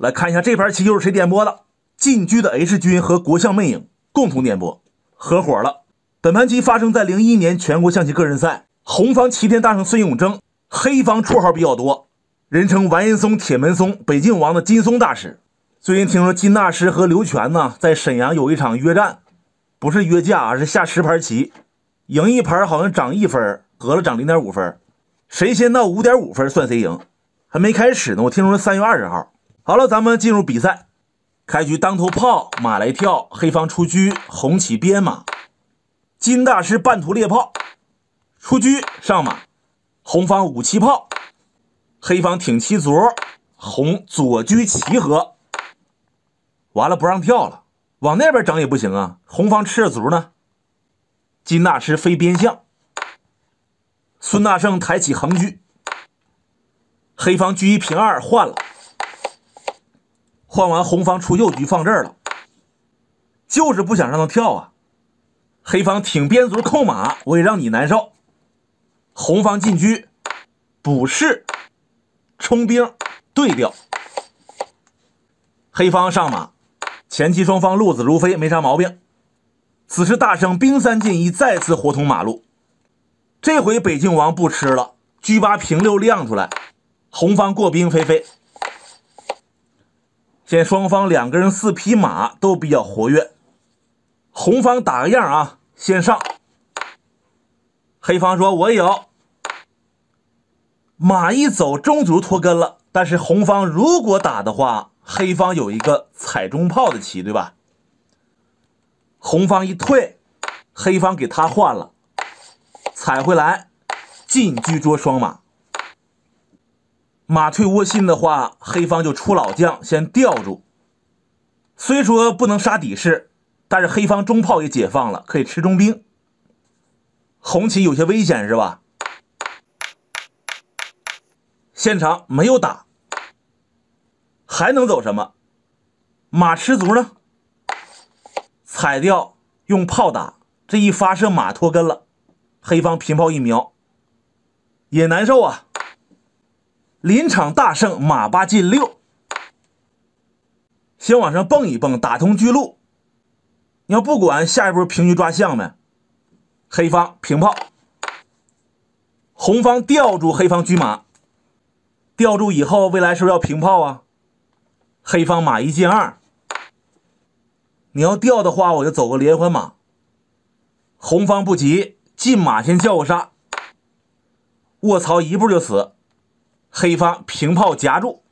来看一下这盘棋又是谁点播的？晋居的 H 君和国象魅影共同点播，合伙了。本盘棋发生在零一年全国象棋个人赛，红方齐天大圣孙永征，黑方绰号比较多，人称完颜松、铁门松、北境王的金松大师。最近听说金大师和刘全呢在沈阳有一场约战，不是约架，而是下十盘棋，赢一盘好像涨一分，和了涨零点五分，谁先到五点五分算谁赢。还没开始呢，我听说三月二十号。好了，咱们进入比赛。开局当头炮，马来跳，黑方出车，红起边马。金大师半途猎炮，出车上马。红方五七炮，黑方挺七卒，红左车齐合。完了不让跳了，往那边整也不行啊。红方吃着卒呢。金大师飞边象，孙大圣抬起横车。黑方车一平二换了，换完红方出右车放这儿了，就是不想让他跳啊。黑方挺边卒扣马，我也让你难受。红方进车补士冲兵对调，黑方上马，前期双方路子如飞，没啥毛病。此时大圣兵三进一，再次活通马路。这回北境王不吃了，车八平六亮出来。红方过兵飞飞，现双方两个人四匹马都比较活跃。红方打个样啊，先上。黑方说：“我有。”马一走，中卒脱根了。但是红方如果打的话，黑方有一个踩中炮的棋，对吧？红方一退，黑方给他换了，踩回来，进车捉双马。马退窝心的话，黑方就出老将，先吊住。虽说不能杀底士，但是黑方中炮也解放了，可以吃中兵。红棋有些危险，是吧？现场没有打，还能走什么？马吃卒呢？踩掉，用炮打，这一发射马脱根了，黑方平炮一瞄，也难受啊。临场大胜，马八进六，先往上蹦一蹦，打通车路。你要不管下一步平车抓象没。黑方平炮，红方吊住黑方车马，吊住以后，未来是不是要平炮啊？黑方马一进二，你要吊的话，我就走个连环马。红方不急，进马先叫个杀，卧槽一步就死。黑方平炮夹住，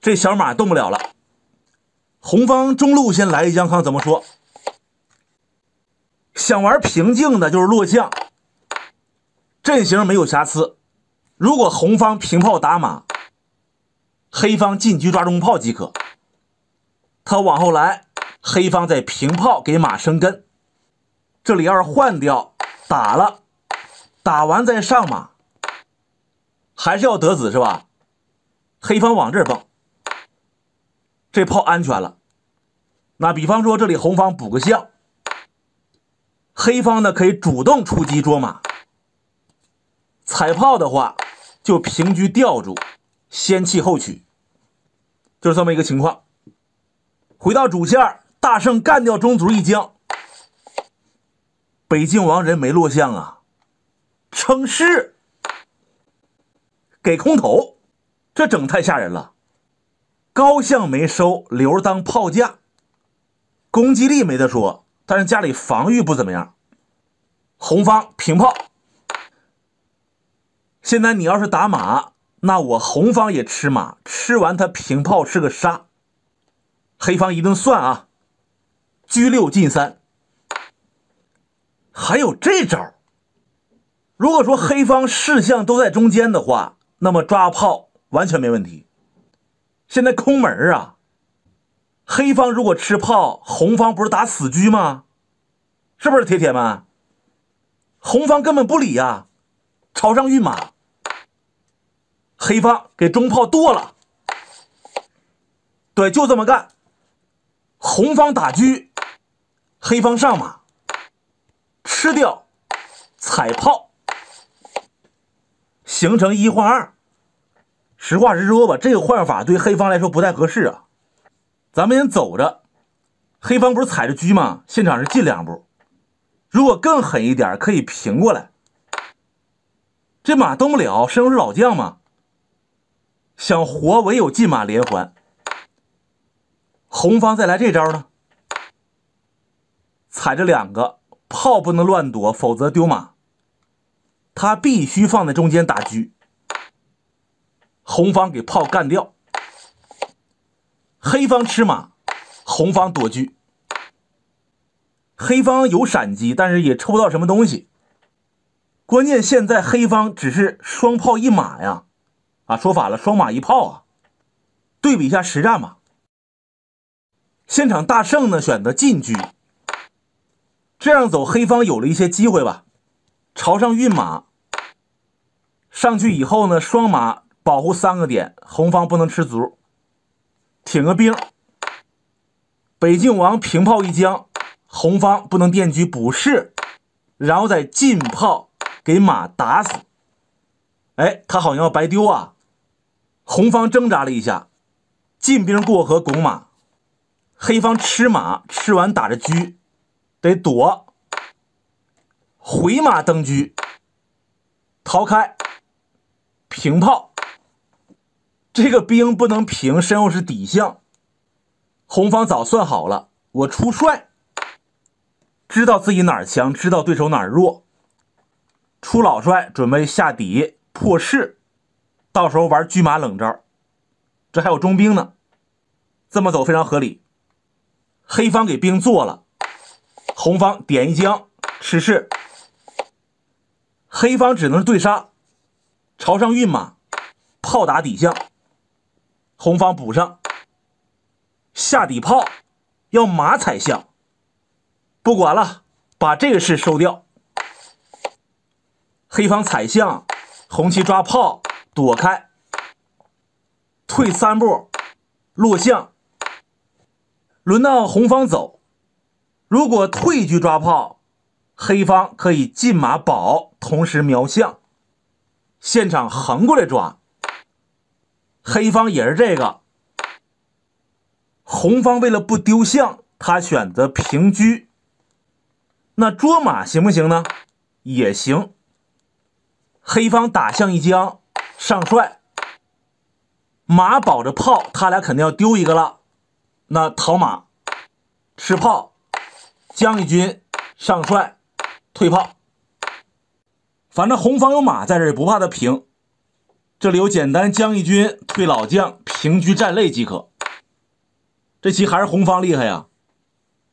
这小马动不了了。红方中路先来一将，看怎么说。想玩平静的，就是落象，阵型没有瑕疵。如果红方平炮打马，黑方进车抓中炮即可。他往后来，黑方再平炮给马生根。这里要是换掉打了，打完再上马。还是要得子是吧？黑方往这儿蹦，这炮安全了。那比方说这里红方补个象，黑方呢可以主动出击捉马。踩炮的话就平车吊住，先弃后取，就是这么一个情况。回到主线，大圣干掉中卒一将，北境王人没落象啊，称是。给空投，这整太吓人了。高象没收，留当炮架，攻击力没得说，但是家里防御不怎么样。红方平炮，现在你要是打马，那我红方也吃马，吃完他平炮是个杀。黑方一顿算啊，车六进三，还有这招。如果说黑方士象都在中间的话。那么抓炮完全没问题。现在空门啊，黑方如果吃炮，红方不是打死车吗？是不是铁铁们？红方根本不理呀，朝上运马，黑方给中炮剁了。对，就这么干。红方打车，黑方上马，吃掉，踩炮。形成一换二，实话实说吧，这个换法对黑方来说不太合适啊。咱们先走着，黑方不是踩着车吗？现场是进两步，如果更狠一点，可以平过来。这马动不了，身后是老将嘛，想活唯有进马连环。红方再来这招呢，踩着两个炮不能乱躲，否则丢马。他必须放在中间打车，红方给炮干掉。黑方吃马，红方躲车。黑方有闪击，但是也抽不到什么东西。关键现在黑方只是双炮一马呀，啊，说反了，双马一炮啊。对比一下实战吧。现场大胜呢，选择进车，这样走黑方有了一些机会吧。朝上运马，上去以后呢，双马保护三个点，红方不能吃卒，挺个兵。北境王平炮一将，红方不能垫车补士，然后再进炮给马打死。哎，他好像要白丢啊！红方挣扎了一下，进兵过河拱马，黑方吃马，吃完打着车，得躲。回马登车，逃开，平炮。这个兵不能平，身后是底象。红方早算好了，我出帅，知道自己哪儿强，知道对手哪儿弱。出老帅，准备下底破势，到时候玩车马冷招。这还有中兵呢，这么走非常合理。黑方给兵做了，红方点一将吃士。黑方只能对杀，朝上运马，炮打底象，红方补上，下底炮，要马踩象，不管了，把这个士收掉。黑方踩象，红旗抓炮，躲开，退三步，落象。轮到红方走，如果退车抓炮。黑方可以进马保，同时瞄象，现场横过来抓。黑方也是这个，红方为了不丢象，他选择平车。那捉马行不行呢？也行。黑方打象一将，上帅，马保着炮，他俩肯定要丢一个了。那逃马，吃炮，将一军上帅。退炮，反正红方有马在这，也不怕他平。这里有简单将一军退老将平车占肋即可。这棋还是红方厉害呀，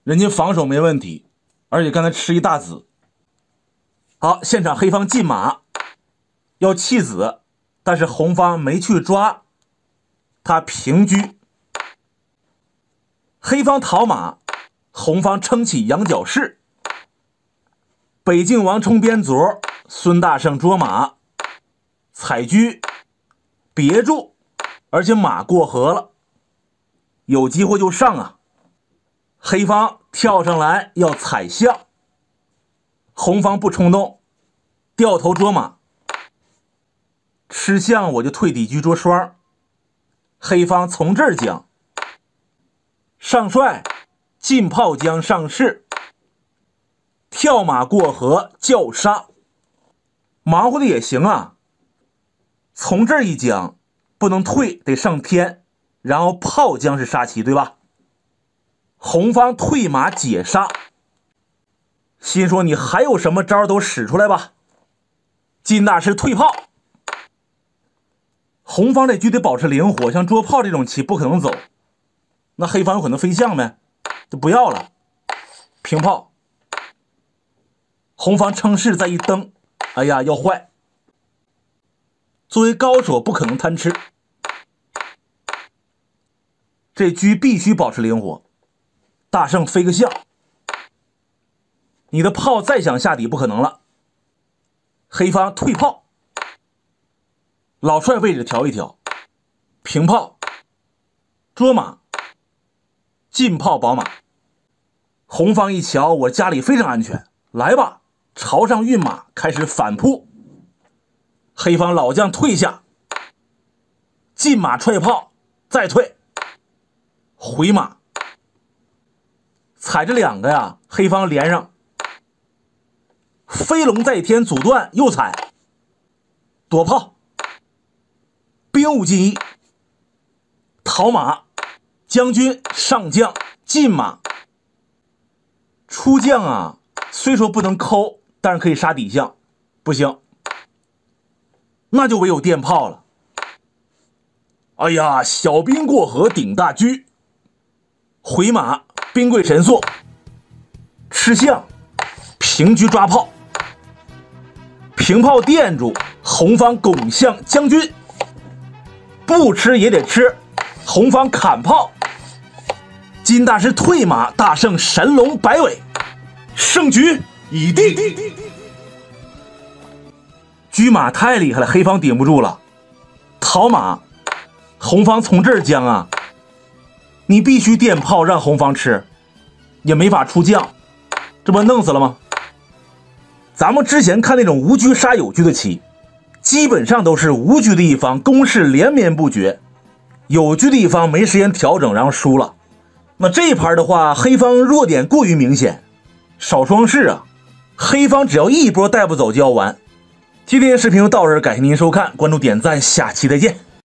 人家防守没问题，而且刚才吃一大子。好，现场黑方进马要弃子，但是红方没去抓，他平车。黑方逃马，红方撑起羊角士。北境王冲边卒，孙大圣捉马，踩车，别住，而且马过河了，有机会就上啊！黑方跳上来要踩象，红方不冲动，掉头捉马，吃象我就退底车捉双，黑方从这儿将，上帅，进炮将上士。跳马过河叫杀，忙活的也行啊。从这儿一将，不能退，得上天，然后炮将是杀棋，对吧？红方退马解杀，心说你还有什么招都使出来吧。金大师退炮，红方这局得保持灵活，像捉炮这种棋不可能走，那黑方有可能飞象呗，就不要了，平炮。红方称势再一蹬，哎呀，要坏！作为高手不可能贪吃，这车必须保持灵活。大圣飞个象，你的炮再想下底不可能了。黑方退炮，老帅位置调一调，平炮，捉马，进炮保马。红方一瞧，我家里非常安全，来吧。朝上运马，开始反扑。黑方老将退下，进马踹炮，再退，回马，踩着两个呀，黑方连上，飞龙在天，阻断，又踩，躲炮，兵五进一，逃马，将军上将进马，出将啊，虽说不能抠，但是可以杀底象，不行，那就唯有电炮了。哎呀，小兵过河顶大车，回马兵贵神速，吃象平车抓炮，平炮垫住，红方拱向将军，不吃也得吃，红方砍炮，金大师退马，大胜神龙摆尾，胜局。已定。车马太厉害了，黑方顶不住了，逃马。红方从这儿将啊，你必须电炮让红方吃，也没法出将，这不弄死了吗？咱们之前看那种无车杀有车的棋，基本上都是无车的一方攻势连绵不绝，有车的一方没时间调整，然后输了。那这一盘的话，黑方弱点过于明显，少双士啊，黑方只要一波带不走就要完。今天的视频就到这儿，感谢您收看，关注点赞，下期再见。